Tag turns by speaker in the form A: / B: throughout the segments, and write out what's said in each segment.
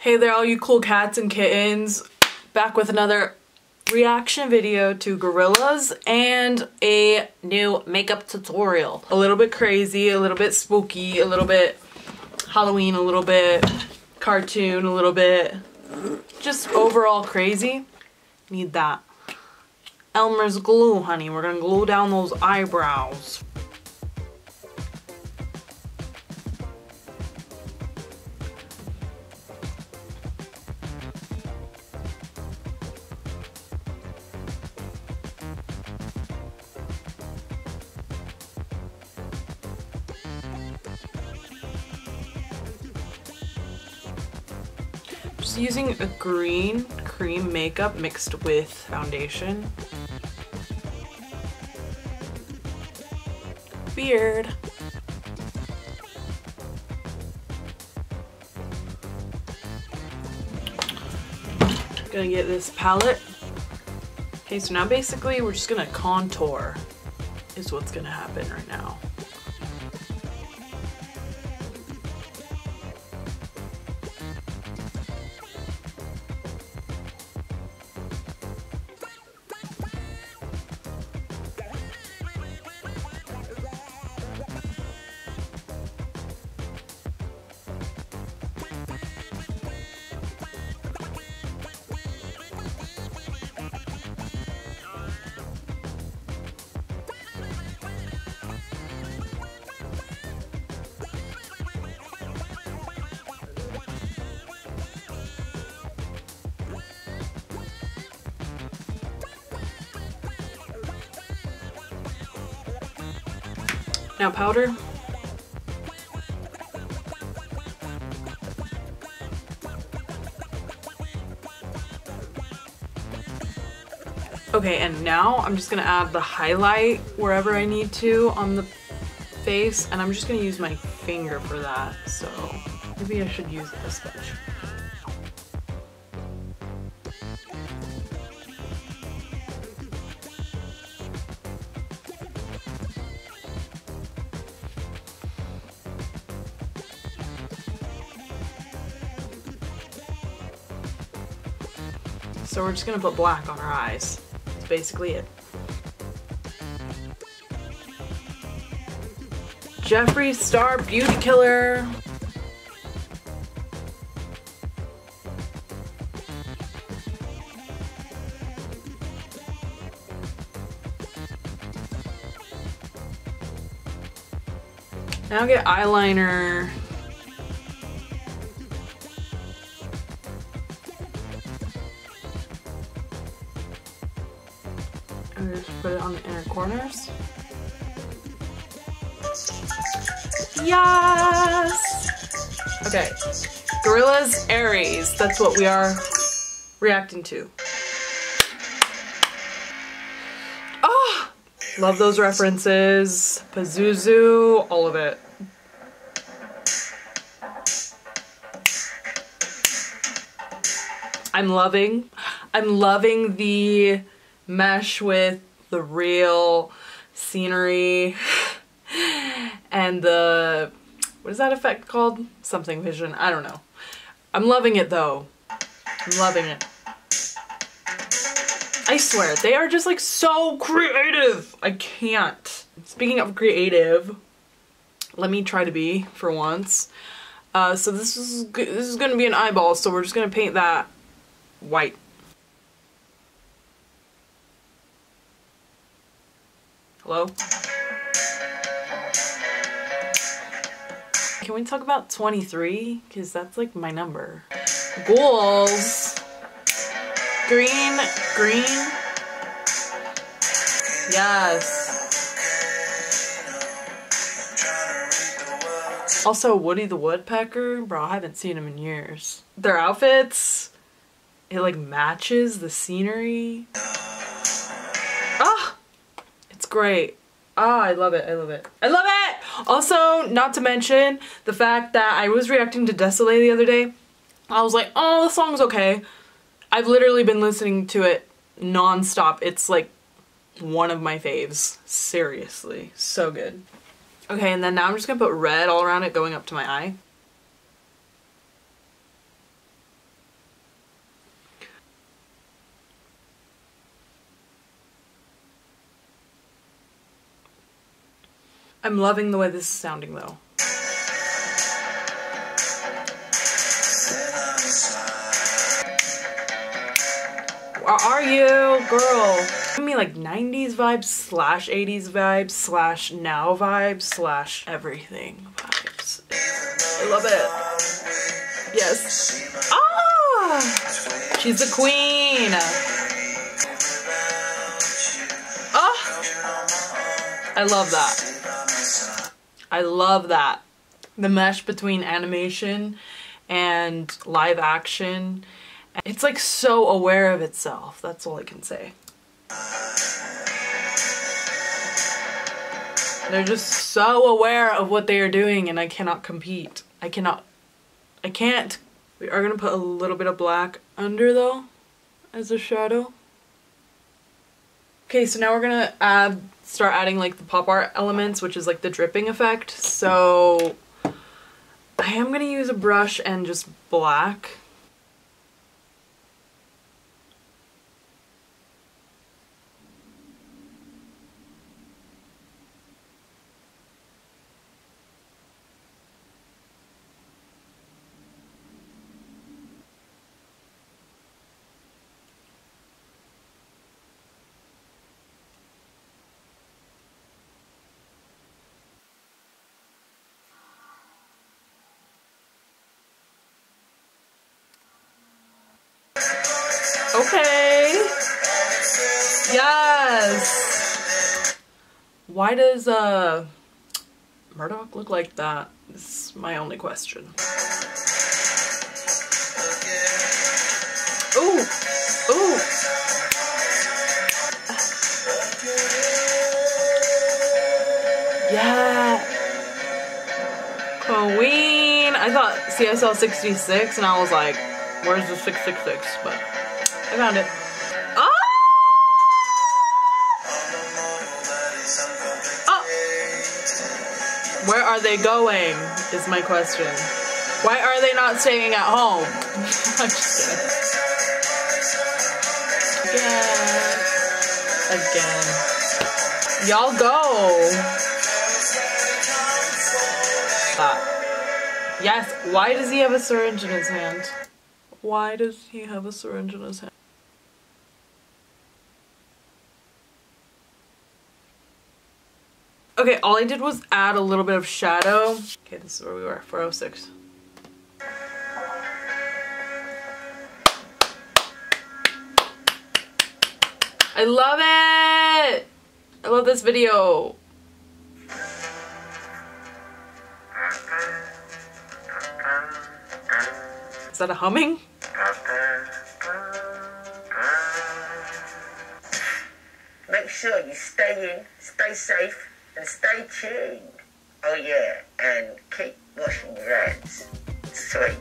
A: Hey there all you cool cats and kittens. Back with another reaction video to Gorillaz and a new makeup tutorial. A little bit crazy, a little bit spooky, a little bit Halloween, a little bit cartoon, a little bit just overall crazy. Need that. Elmer's glue, honey. We're gonna glue down those eyebrows. Just using a green cream makeup mixed with foundation. Beard. Gonna get this palette. Okay, so now basically we're just gonna contour is what's gonna happen right now. Now powder. Okay, and now I'm just gonna add the highlight wherever I need to on the face, and I'm just gonna use my finger for that, so maybe I should use a sketch. So we're just gonna put black on our eyes. That's basically it. Jeffree Star Beauty Killer. Now get eyeliner. Put it on the inner corners. Yes! Okay. Gorillaz Aries. That's what we are reacting to. Oh! Love those references. Pazuzu, all of it. I'm loving, I'm loving the mesh with the real scenery and the what is that effect called? Something vision. I don't know. I'm loving it though. I'm loving it. I swear, they are just like so creative. I can't. Speaking of creative, let me try to be for once. Uh, so this is this is gonna be an eyeball, so we're just gonna paint that white. Hello? Can we talk about 23? Because that's like my number. Ghouls. Green, green. Yes. Also, Woody the Woodpecker. Bro, I haven't seen him in years. Their outfits, it like matches the scenery. Great. Ah, I love it. I love it. I love it! Also, not to mention the fact that I was reacting to Desolé the other day. I was like, oh, the song's okay. I've literally been listening to it non-stop. It's like one of my faves. Seriously. So good. Okay, and then now I'm just gonna put red all around it going up to my eye. I'm loving the way this is sounding though. Where are you, girl? Give me like 90s vibes slash 80s vibes slash now vibes slash everything vibes. I love it. Yes. Ah! She's the queen. Ah! I love that. I love that. The mesh between animation and live action. It's like so aware of itself. That's all I can say. They're just so aware of what they are doing and I cannot compete. I cannot, I can't. We are gonna put a little bit of black under though, as a shadow. Okay, so now we're gonna add, start adding like the pop art elements, which is like the dripping effect. So I am gonna use a brush and just black. Okay. Yes. Why does uh Murdoc look like that? This is my only question. Ooh. Ooh. Yeah. Queen. I thought CSL 66 and I was like, where's the 666? But I found it. Oh! oh! Where are they going is my question. Why are they not staying at home? Again. Again. Y'all go. Yes, why does he have a syringe in his hand? Why does he have a syringe in his hand? Okay, all I did was add a little bit of shadow. Okay, this is where we were, 406. I love it! I love this video. Is that a humming?
B: Make sure you stay in, stay safe, and stay tuned. Oh yeah, and keep washing your hands. Sweet.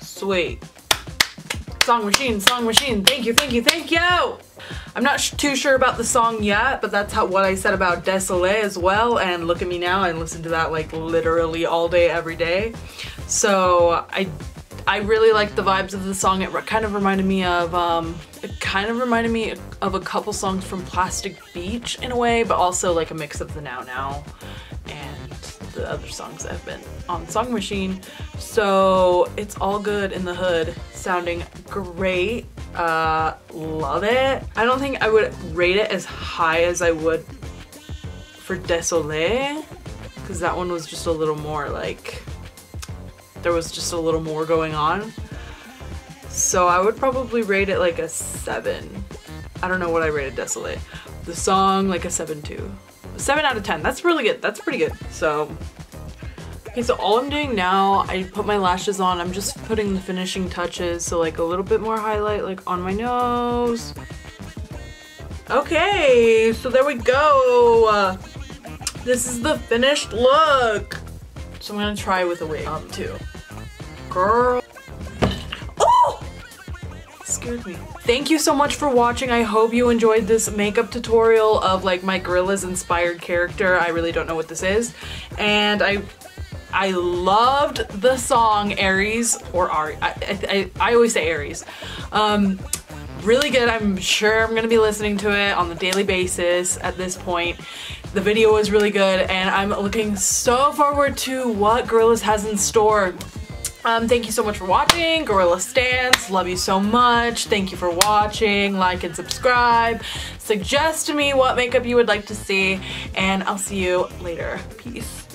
A: Sweet. Song machine, song machine. Thank you, thank you, thank you. I'm not too sure about the song yet, but that's how what I said about Désolé as well. And look at me now, I listen to that like literally all day, every day. So I, I really like the vibes of the song. It kind of reminded me of, um, kind of reminded me of a couple songs from Plastic Beach in a way, but also like a mix of the Now Now and the other songs that have been on Song Machine. So it's all good in the hood, sounding great. Uh, love it. I don't think I would rate it as high as I would for Désolé, because that one was just a little more like, there was just a little more going on. So I would probably rate it like a 7. I don't know what I rated Desolate. The song like a 7 too. 7 out of 10. That's really good. That's pretty good. So, okay, so all I'm doing now, I put my lashes on. I'm just putting the finishing touches. So like a little bit more highlight like on my nose. Okay, so there we go. Uh, this is the finished look. So I'm gonna try with a wig um, too. Girl. Thank you so much for watching. I hope you enjoyed this makeup tutorial of like my Gorillaz inspired character. I really don't know what this is. And I I loved the song Aries or Ari. I, I, I always say Aries. Um, really good. I'm sure I'm gonna be listening to it on the daily basis at this point. The video was really good and I'm looking so forward to what Gorillaz has in store. Um, thank you so much for watching. Gorillaz stans, love you so much. Thank you for watching. Like and subscribe. Suggest to me what makeup you would like to see, and I'll see you later. Peace.